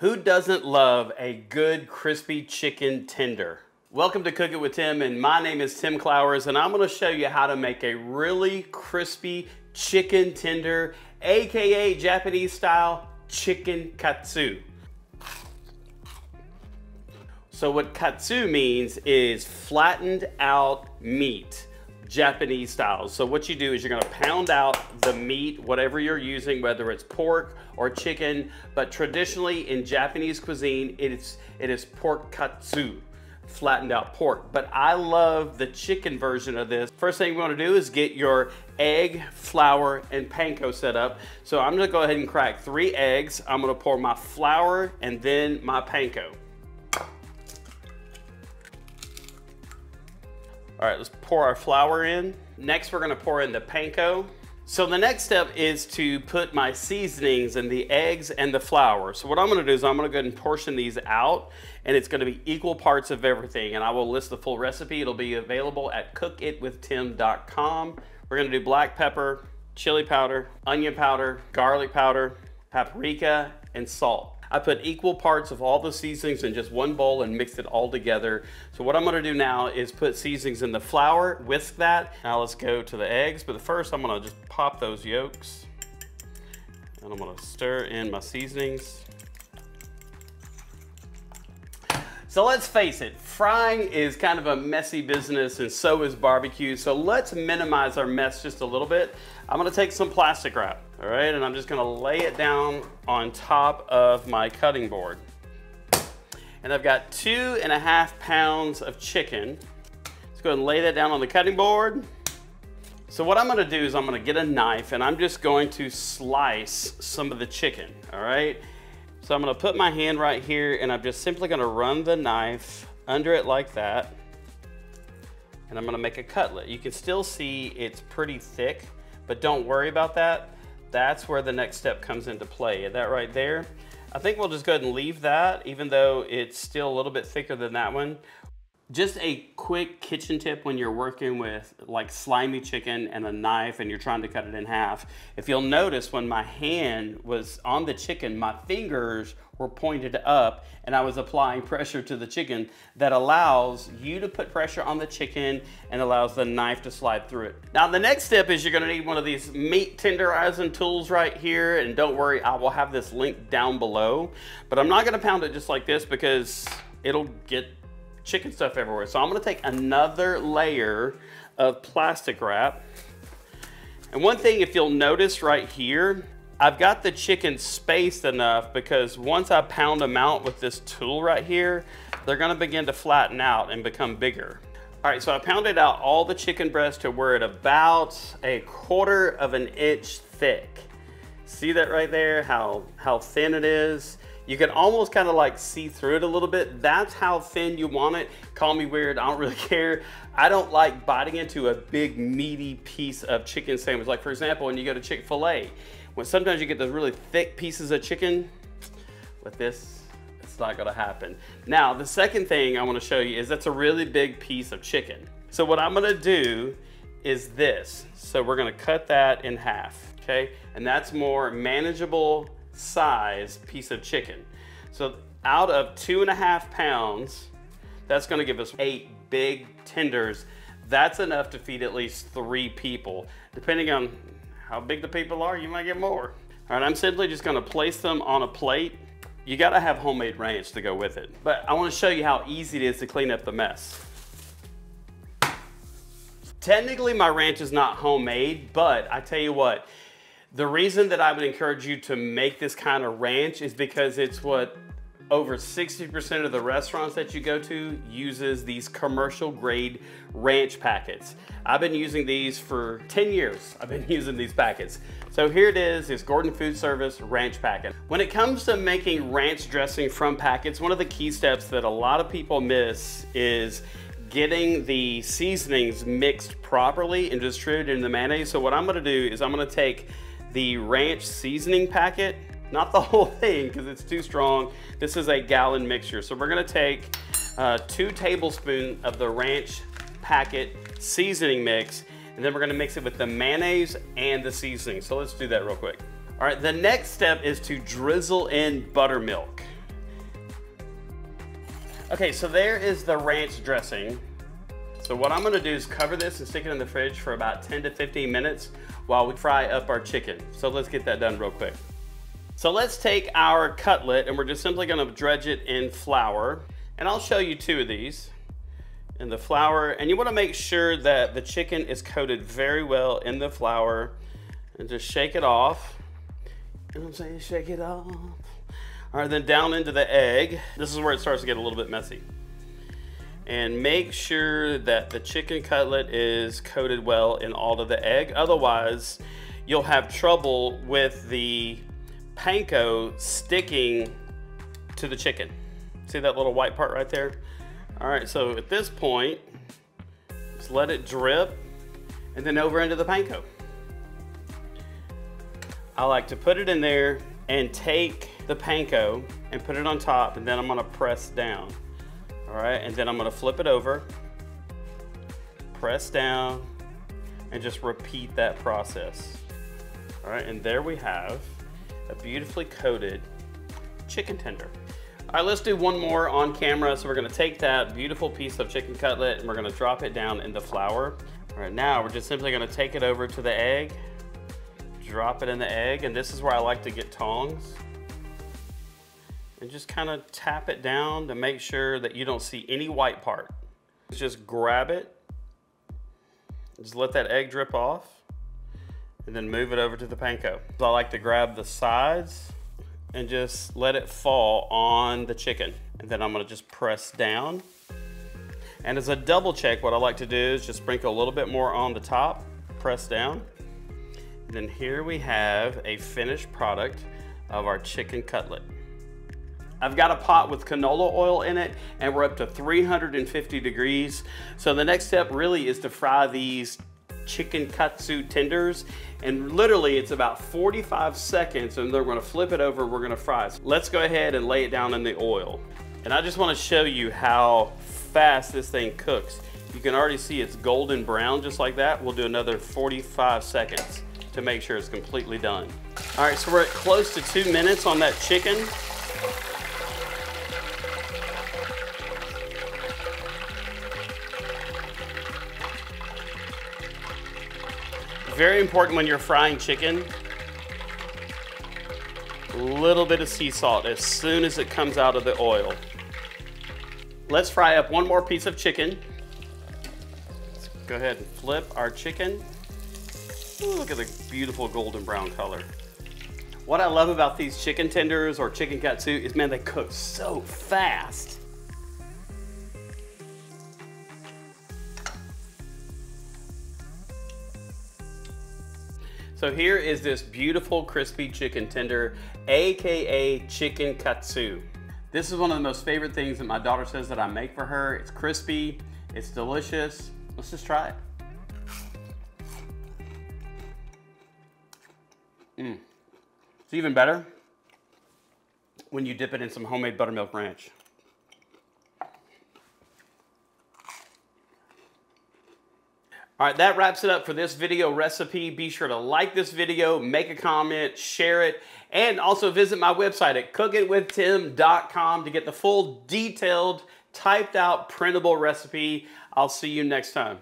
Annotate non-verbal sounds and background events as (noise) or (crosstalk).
Who doesn't love a good crispy chicken tender? Welcome to Cook It with Tim, and my name is Tim Clowers, and I'm gonna show you how to make a really crispy chicken tender, AKA Japanese style chicken katsu. So what katsu means is flattened out meat. Japanese styles. So what you do is you're gonna pound out the meat, whatever you're using, whether it's pork or chicken, but traditionally in Japanese cuisine, it is, it is pork katsu, flattened out pork. But I love the chicken version of this. First thing you wanna do is get your egg, flour, and panko set up. So I'm gonna go ahead and crack three eggs. I'm gonna pour my flour and then my panko. All right, let's pour our flour in. Next, we're gonna pour in the panko. So the next step is to put my seasonings and the eggs and the flour. So what I'm gonna do is I'm gonna go ahead and portion these out and it's gonna be equal parts of everything and I will list the full recipe. It'll be available at cookitwithtim.com. We're gonna do black pepper, chili powder, onion powder, garlic powder, paprika, and salt. I put equal parts of all the seasonings in just one bowl and mixed it all together. So what I'm gonna do now is put seasonings in the flour, whisk that. Now let's go to the eggs, but first I'm gonna just pop those yolks. And I'm gonna stir in my seasonings. So let's face it, frying is kind of a messy business and so is barbecue. So let's minimize our mess just a little bit. I'm gonna take some plastic wrap, all right? And I'm just gonna lay it down on top of my cutting board. And I've got two and a half pounds of chicken. Let's go ahead and lay that down on the cutting board. So what I'm gonna do is I'm gonna get a knife and I'm just going to slice some of the chicken, all right? So I'm gonna put my hand right here and I'm just simply gonna run the knife under it like that. And I'm gonna make a cutlet. You can still see it's pretty thick, but don't worry about that. That's where the next step comes into play. That right there. I think we'll just go ahead and leave that, even though it's still a little bit thicker than that one. Just a quick kitchen tip when you're working with like slimy chicken and a knife and you're trying to cut it in half. If you'll notice when my hand was on the chicken, my fingers were pointed up and I was applying (laughs) pressure to the chicken that allows you to put pressure on the chicken and allows the knife to slide through it. Now the next step is you're gonna need one of these meat tenderizing tools right here and don't worry, I will have this link down below, but I'm not gonna pound it just like this because it'll get chicken stuff everywhere. So I'm gonna take another layer of plastic wrap. And one thing, if you'll notice right here, I've got the chicken spaced enough because once I pound them out with this tool right here, they're gonna begin to flatten out and become bigger. All right, so I pounded out all the chicken breast to where it about a quarter of an inch thick. See that right there, how, how thin it is? You can almost kind of like see through it a little bit. That's how thin you want it. Call me weird, I don't (laughs) really care. I don't like biting into a big meaty piece of chicken sandwich. Like for example, when you go to Chick-fil-A, when sometimes you get those really thick pieces of chicken, with this, it's not gonna happen. Now, the second thing I wanna show you is that's a really big piece of chicken. So what I'm gonna do is this. So we're gonna cut that in half, okay? And that's more manageable size piece of chicken. So out of two and a half pounds, that's gonna give us eight big tenders. That's enough to feed at least three people. Depending on how big the people are, you might get more. All right, I'm simply just gonna place them on a plate. You gotta have homemade ranch to go with it. But I wanna show you how easy it is to clean up the mess. Technically, my ranch is not homemade, but I tell you what, the reason that I would encourage you to make this kind of ranch is because it's what over 60% of the restaurants that you go to uses these commercial grade ranch packets. I've been using these for 10 years. I've been (laughs) using these packets. So here it is, it's Gordon Food Service ranch packet. When it comes to making ranch dressing from packets, one of the key steps that a lot of people miss is getting the seasonings mixed properly and distributed in the mayonnaise. So what I'm gonna do is I'm gonna take the ranch seasoning packet, not the (laughs) whole thing because it's too strong. This is a gallon mixture. So we're gonna take uh, two tablespoons of the ranch packet seasoning mix and then we're gonna mix it with the mayonnaise and the seasoning. So let's do that real quick. All right, the next step is to drizzle in buttermilk. Okay, so there is the ranch dressing. So what I'm gonna do is cover this and stick it in the fridge for about 10 to 15 minutes while we fry up our chicken. So let's get that done real quick. So let's take our cutlet and we're just simply gonna dredge it in flour. And I'll show you two of these in the flour. And you wanna make sure that the chicken is coated very well in the flour and just shake it off. You know what I'm saying? Shake it off. All right, then down into the egg. This is where it starts to get a little bit messy and make sure that the chicken cutlet is coated well in all of the egg. Otherwise, you'll have trouble with the panko sticking to the chicken. See that little white part right there? All right, so at this point, just let it drip and then over into the panko. I like to put it in there and take the panko and put it on top and then I'm gonna press down. All right, and then I'm gonna flip it over, press down, and just repeat that process. All right, and there we have a beautifully coated chicken tender. All right, let's do one more on camera. So we're gonna take that beautiful piece of chicken cutlet and we're gonna drop it down in the flour. All right, now we're just simply gonna take it over to the egg, drop it in the egg, and this is where I like to get tongs and just kind of tap it down to make sure that you don't see any white part. Just grab it, just let that egg drip off, and then move it over to the panko. So I like to grab the sides and just let it fall on the chicken. And then I'm gonna just press down. And as a double check, what I like to do is just sprinkle a little bit more on the top, press down. And then here we have a finished product of our chicken cutlet. I've got a pot with canola oil in it and we're up to 350 degrees. So the next step really is to fry these chicken katsu tenders and literally it's about 45 seconds and they're gonna flip it over we're gonna fry. So let's go ahead and lay it down in the oil. And I just wanna show you how fast this thing cooks. You can already see it's golden brown just like that. We'll do another 45 seconds to make sure it's completely done. All right, so we're at close to two minutes on that chicken. Very important when you're frying chicken, a little bit of sea salt as soon as it comes out of the oil. Let's fry up one more piece of chicken. Let's go ahead and flip our chicken. Ooh, look at the beautiful golden brown color. What I love about these chicken tenders or chicken katsu is man, they cook so fast. So here is this beautiful crispy chicken tender, AKA chicken katsu. This is one of the most favorite things that my daughter says that I make for her. It's crispy, it's delicious. Let's just try it. Mmm. It's even better when you dip it in some homemade buttermilk ranch. All right, that wraps it up for this video recipe. Be sure to like this video, make a comment, share it, and also visit my website at cookitwithtim.com to get the full detailed, typed out, printable recipe. I'll see you next time.